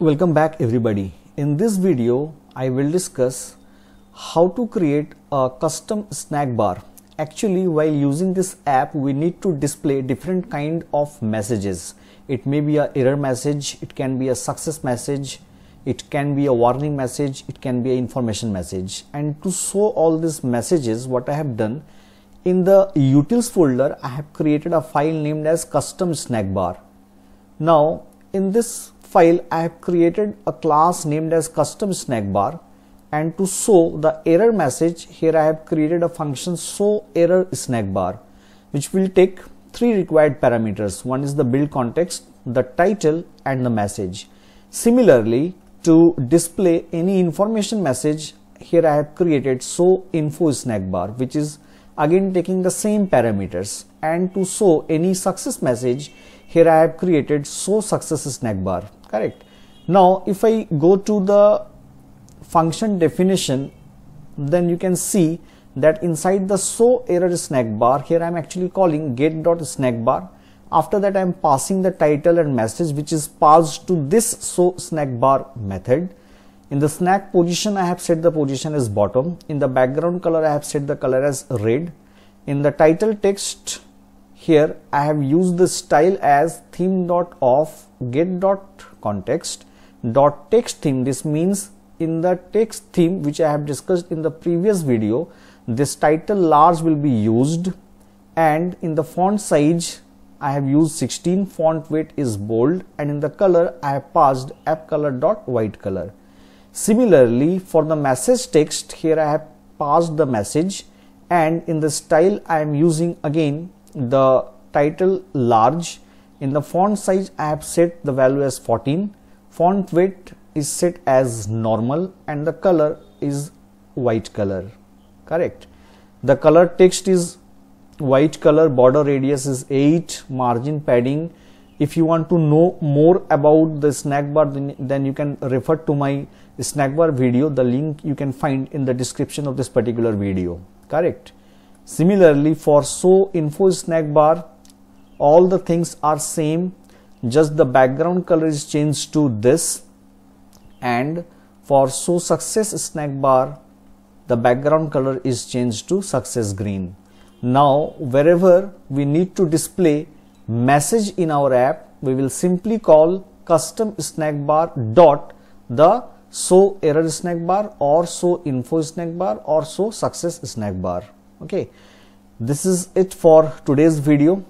Welcome back everybody. In this video, I will discuss how to create a custom snack bar. Actually, while using this app, we need to display different kind of messages. It may be a error message, it can be a success message, it can be a warning message, it can be an information message. And to show all these messages, what I have done, in the utils folder, I have created a file named as custom snack bar. Now, in this file I have created a class named as custom snack bar. And to show the error message here I have created a function show error snack bar which will take three required parameters. One is the build context the title and the message. Similarly to display any information message here I have created show info snack bar which is again taking the same parameters. And to show any success message here I have created show success snack bar correct. Now if I go to the function definition then you can see that inside the show error snack bar here I am actually calling get dot snack bar after that I am passing the title and message which is passed to this show snack bar method. In the snack position I have set the position as bottom. In the background color I have set the color as red. In the title text here I have used the style as theme dot of get dot context dot text theme. This means in the text theme which I have discussed in the previous video this title large will be used and in the font size I have used 16 font weight is bold and in the color I have passed app color dot white color. Similarly for the message text here I have passed the message and in the style I am using again the title large in the font size I have set the value as 14 font weight is set as normal and the color is white color. Correct. The color text is white color border radius is 8 margin padding. If you want to know more about the snack bar then, then you can refer to my snack bar video. The link you can find in the description of this particular video. Correct. Similarly, for so info snack bar, all the things are same, just the background color is changed to this. And for show success snack bar, the background color is changed to success green. Now, wherever we need to display message in our app, we will simply call custom snack bar dot the show error snack bar or show info snack bar or show success snack bar. Okay. This is it for today's video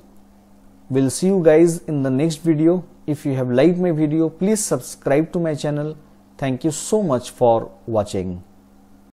we'll see you guys in the next video. If you have liked my video please subscribe to my channel. Thank you so much for watching